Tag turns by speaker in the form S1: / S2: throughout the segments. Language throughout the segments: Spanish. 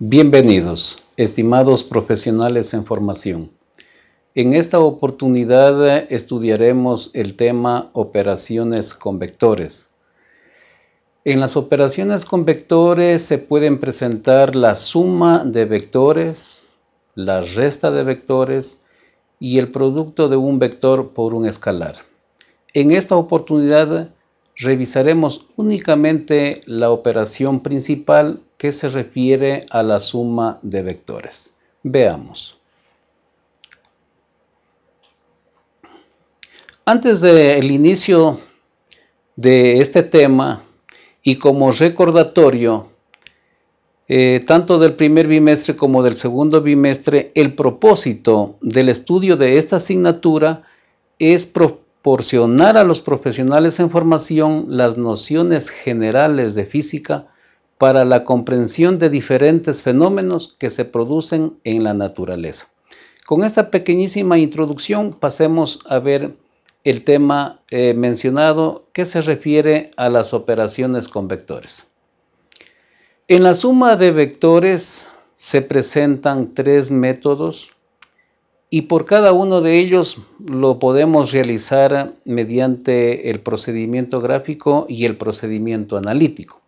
S1: Bienvenidos, estimados profesionales en formación. En esta oportunidad estudiaremos el tema operaciones con vectores. En las operaciones con vectores se pueden presentar la suma de vectores, la resta de vectores y el producto de un vector por un escalar. En esta oportunidad revisaremos únicamente la operación principal que se refiere a la suma de vectores. Veamos. Antes del inicio de este tema y como recordatorio, eh, tanto del primer bimestre como del segundo bimestre, el propósito del estudio de esta asignatura es proporcionar a los profesionales en formación las nociones generales de física para la comprensión de diferentes fenómenos que se producen en la naturaleza. Con esta pequeñísima introducción pasemos a ver el tema eh, mencionado que se refiere a las operaciones con vectores. En la suma de vectores se presentan tres métodos y por cada uno de ellos lo podemos realizar mediante el procedimiento gráfico y el procedimiento analítico.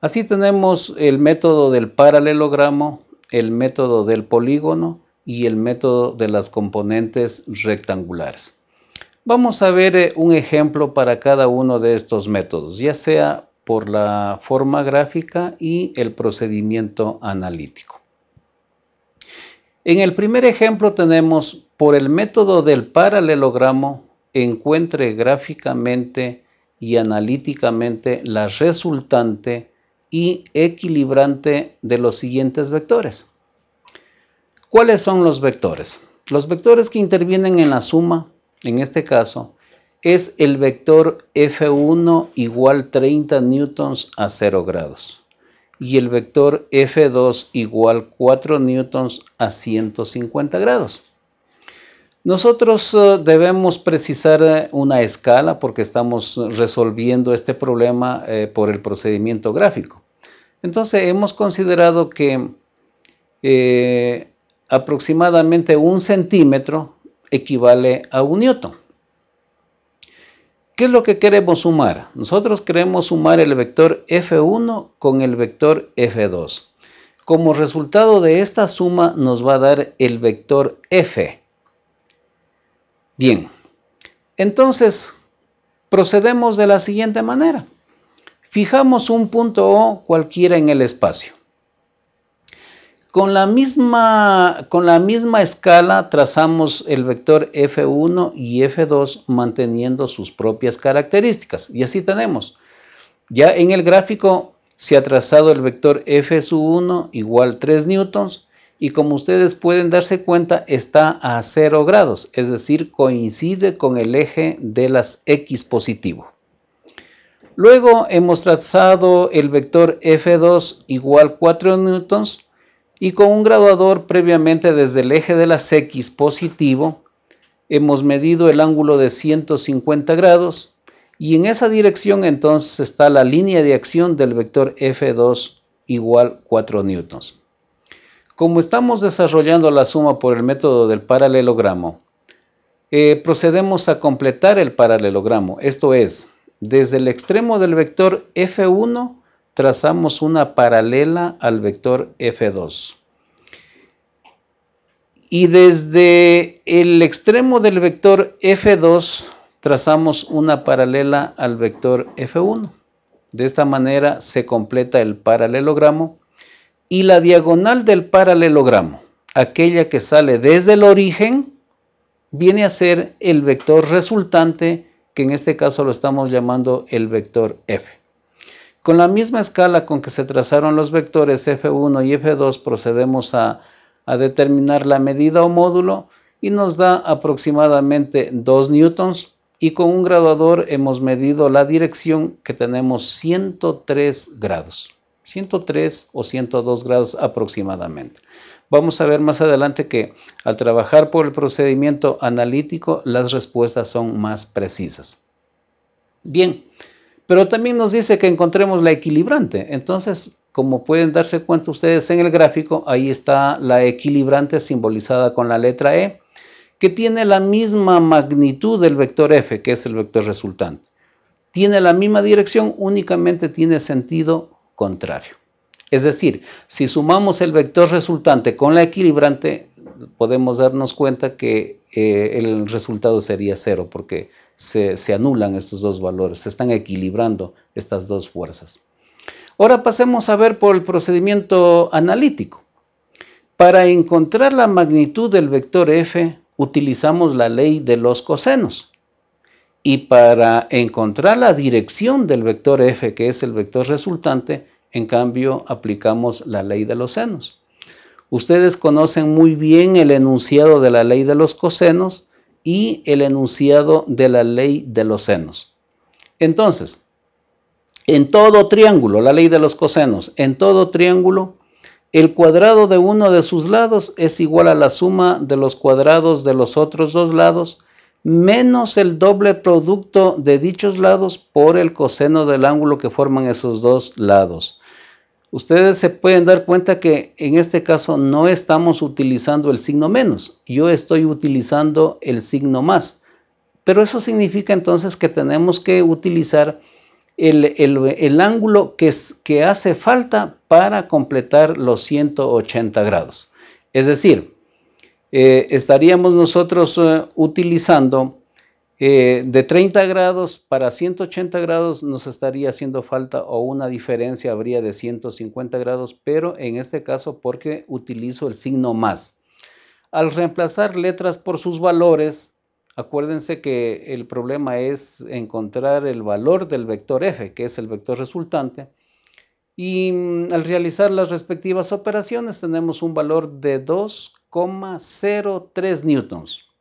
S1: Así tenemos el método del paralelogramo, el método del polígono y el método de las componentes rectangulares. Vamos a ver eh, un ejemplo para cada uno de estos métodos, ya sea por la forma gráfica y el procedimiento analítico. En el primer ejemplo tenemos, por el método del paralelogramo, encuentre gráficamente y analíticamente la resultante y equilibrante de los siguientes vectores. ¿Cuáles son los vectores? Los vectores que intervienen en la suma, en este caso, es el vector F1 igual 30 newtons a 0 grados y el vector F2 igual 4 newtons a 150 grados. Nosotros eh, debemos precisar eh, una escala porque estamos resolviendo este problema eh, por el procedimiento gráfico. Entonces hemos considerado que aproximadamente un centímetro equivale a un newton. ¿Qué es lo que queremos sumar? Nosotros queremos sumar el vector F1 con el vector F2. Como resultado de esta suma nos va a dar el vector F. Bien, entonces procedemos de la siguiente manera. Fijamos un punto O cualquiera en el espacio. Con la, misma, con la misma escala trazamos el vector f1 y f2 manteniendo sus propias características. Y así tenemos. Ya en el gráfico se ha trazado el vector f1 igual 3 newtons y como ustedes pueden darse cuenta está a 0 grados, es decir, coincide con el eje de las x positivo. Luego hemos trazado el vector f2 igual 4 newtons y con un graduador previamente desde el eje de las X positivo, hemos medido el ángulo de 150 grados y en esa dirección entonces está la línea de acción del vector F2 igual 4 newtons. Como estamos desarrollando la suma por el método del paralelogramo, eh, procedemos a completar el paralelogramo, esto es, desde el extremo del vector F1 trazamos una paralela al vector f2. Y desde el extremo del vector f2 trazamos una paralela al vector f1. De esta manera se completa el paralelogramo y la diagonal del paralelogramo, aquella que sale desde el origen, viene a ser el vector resultante, que en este caso lo estamos llamando el vector f. Con la misma escala con que se trazaron los vectores f1 y f2 procedemos a, determinar la medida o módulo y nos da aproximadamente 2 newtons y con un graduador hemos medido la dirección que tenemos 103 grados. 103 o 102 grados aproximadamente. Vamos a ver más adelante que al trabajar por el procedimiento analítico las respuestas son más precisas. Bien, pero también nos dice que encontremos la equilibrante. Entonces, como pueden darse cuenta ustedes en el gráfico, ahí está la equilibrante simbolizada con la letra E, que tiene la misma magnitud del vector F, que es el vector resultante. Tiene la misma dirección, únicamente tiene sentido contrario. Es decir, si sumamos el vector resultante con la equilibrante, podemos darnos cuenta que eh, el resultado sería cero, porque se, anulan estos dos valores, se están equilibrando estas dos fuerzas. Ahora pasemos a ver por el procedimiento analítico. Para encontrar la magnitud del vector f utilizamos la ley de los cosenos. Y para encontrar la dirección del vector f, que es el vector resultante, en cambio aplicamos la ley de los senos. Ustedes conocen muy bien el enunciado de la ley de los cosenos y el enunciado de la ley de los senos. Entonces, en todo triángulo, la ley de los cosenos, en todo triángulo, el cuadrado de uno de sus lados es igual a la suma de los cuadrados de los otros dos lados, menos el doble producto de dichos lados por el coseno del ángulo que forman esos dos lados. Ustedes se pueden dar cuenta que en este caso no estamos utilizando el signo menos, yo estoy utilizando el signo más. Pero eso significa entonces que tenemos que utilizar el, ángulo que, que hace falta para completar los 180 grados. Es decir, eh, estaríamos nosotros eh, utilizando eh, de 30 grados para 180 grados nos estaría haciendo falta o una diferencia habría de 150 grados, pero en este caso porque utilizo el signo más. Al reemplazar letras por sus valores, Acuérdense que el problema es encontrar el valor del vector f, que es el vector resultante, y mm, al realizar las respectivas operaciones tenemos un valor de 2,03 newtons.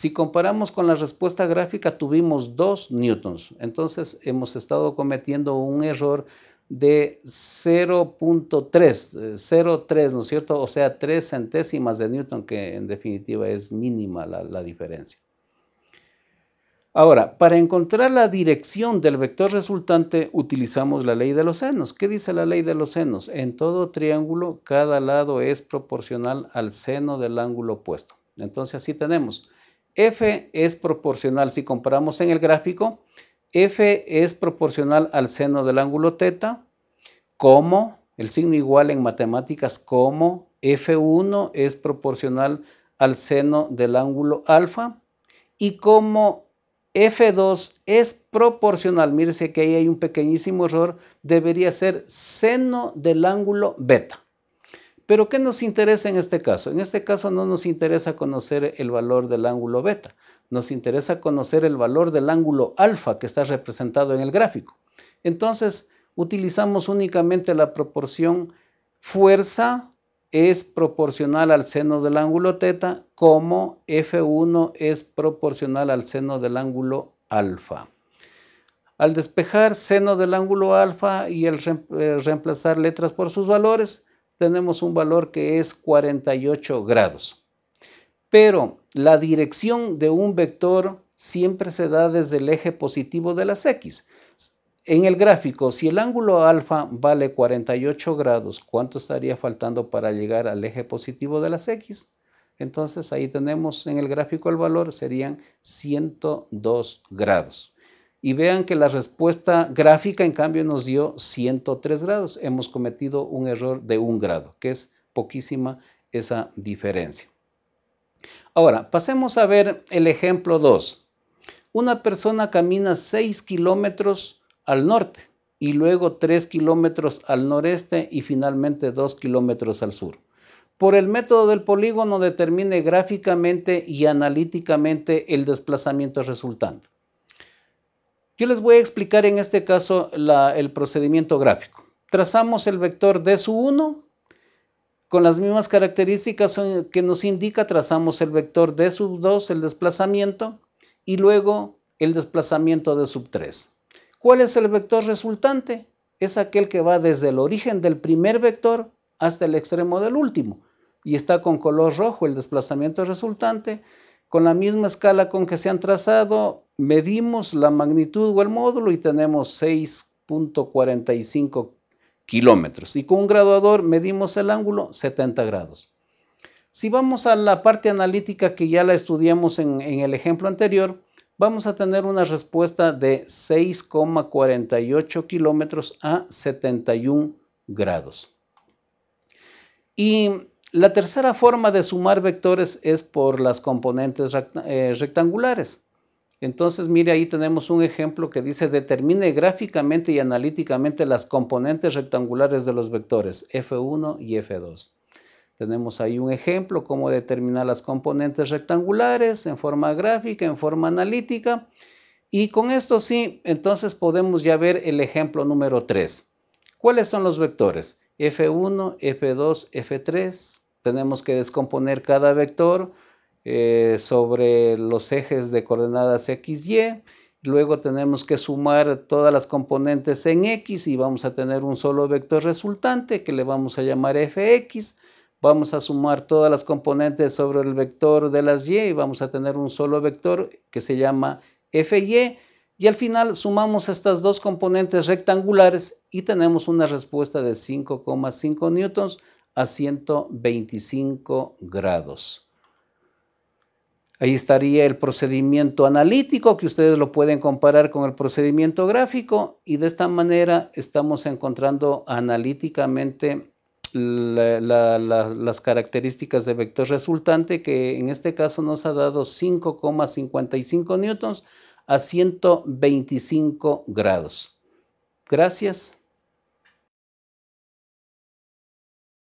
S1: Si comparamos con la respuesta gráfica tuvimos 2 newtons, entonces hemos estado cometiendo un error de 0.3, 0.3, ¿no es cierto? O sea, 3 centésimas de newton, que en definitiva es mínima la diferencia. Ahora, para encontrar la dirección del vector resultante utilizamos la ley de los senos. ¿Qué dice la ley de los senos? En todo triángulo cada lado es proporcional al seno del ángulo opuesto. Entonces así tenemos f es proporcional, si comparamos en el gráfico, f es proporcional al seno del ángulo teta, como el signo igual en matemáticas, como f1 es proporcional al seno del ángulo alfa, y como F2 es proporcional, mírese que ahí hay un pequeñísimo error, debería ser seno del ángulo beta. Pero ¿qué nos interesa en este caso? En este caso no nos interesa conocer el valor del ángulo beta, nos interesa conocer el valor del ángulo alfa que está representado en el gráfico. Entonces, utilizamos únicamente la proporción fuerza es proporcional al seno del ángulo teta como F1 es proporcional al seno del ángulo alfa. Al despejar seno del ángulo alfa y el eh, reemplazar letras por sus valores, tenemos un valor que es 48 grados. Pero la dirección de un vector siempre se da desde el eje positivo de las X. En el gráfico, si el ángulo alfa vale 48 grados, ¿cuánto estaría faltando para llegar al eje positivo de las X? Entonces ahí tenemos en el gráfico el valor, serían 102 grados. Y vean que la respuesta gráfica en cambio nos dio 103 grados. Hemos cometido un error de un grado, que es poquísima esa diferencia. Ahora, pasemos a ver el ejemplo 2. Una persona camina 6 kilómetros al norte y luego 3 kilómetros al noreste y finalmente 2 kilómetros al sur. Por el método del polígono determine gráficamente y analíticamente el desplazamiento resultante. Yo les voy a explicar en este caso el procedimiento gráfico. Trazamos el vector de su 1 con las mismas características que nos indica, trazamos el vector de sub 2, el desplazamiento, y luego el desplazamiento de sub 3. ¿Cuál es el vector resultante? Es aquel que va desde el origen del primer vector hasta el extremo del último y está con color rojo el desplazamiento resultante. Con la misma escala con que se han trazado, medimos la magnitud o el módulo y tenemos 6.45 kilómetros. Y con un graduador medimos el ángulo 70 grados. Si vamos a la parte analítica que ya la estudiamos en, el ejemplo anterior, vamos a tener una respuesta de 6,48 kilómetros a 71 grados. Y la tercera forma de sumar vectores es por las componentes eh, rectangulares. Entonces, mire, ahí tenemos un ejemplo que dice determine gráficamente y analíticamente las componentes rectangulares de los vectores F1 y F2. Tenemos ahí un ejemplo, cómo determinar las componentes rectangulares en forma gráfica, en forma analítica. Y con esto sí, entonces podemos ya ver el ejemplo número 3. ¿Cuáles son los vectores? F1, F2, F3. Tenemos que descomponer cada vector eh, sobre los ejes de coordenadas X, Y. Luego tenemos que sumar todas las componentes en X y vamos a tener un solo vector resultante que le vamos a llamar Fx. Vamos a sumar todas las componentes sobre el vector de las Y y vamos a tener un solo vector que se llama Fy. Y al final sumamos estas dos componentes rectangulares y tenemos una respuesta de 5,5 newtons a 125 grados. Ahí estaría el procedimiento analítico que ustedes lo pueden comparar con el procedimiento gráfico y de esta manera estamos encontrando analíticamente las características de vector resultante que en este caso nos ha dado 5,55 newtons a 125 grados. Gracias.